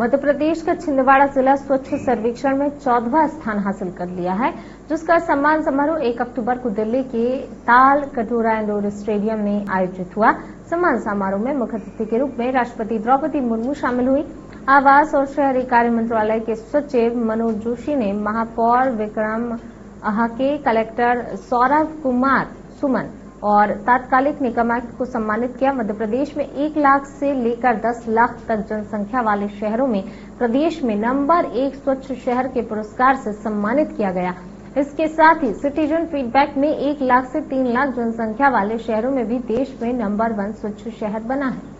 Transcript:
मध्य प्रदेश का छिंदवाड़ा जिला स्वच्छ सर्वेक्षण में चौदहवा स्थान हासिल कर लिया है, जिसका सम्मान समारोह 1 अक्टूबर को दिल्ली के ताल कटोरा इंडोर स्टेडियम में आयोजित हुआ। सम्मान समारोह में मुख्य अतिथि के रूप में राष्ट्रपति द्रौपदी मुर्मू शामिल हुई। आवास और शहरी कार्य मंत्रालय के सचिव मनोज जोशी ने महापौर विक्रम अहाके, कलेक्टर सौरभ कुमार, सुमन और तात्कालिक निगम एक्ट को सम्मानित किया। मध्य प्रदेश में एक लाख से लेकर दस लाख तक जनसंख्या वाले शहरों में प्रदेश में नंबर एक स्वच्छ शहर के पुरस्कार से सम्मानित किया गया। इसके साथ ही सिटीजन फीडबैक में एक लाख से तीन लाख जनसंख्या वाले शहरों में भी देश में नंबर वन स्वच्छ शहर बना है।